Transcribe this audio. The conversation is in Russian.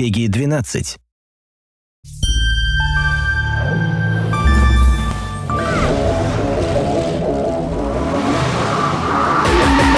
Пеги-12. Yeah.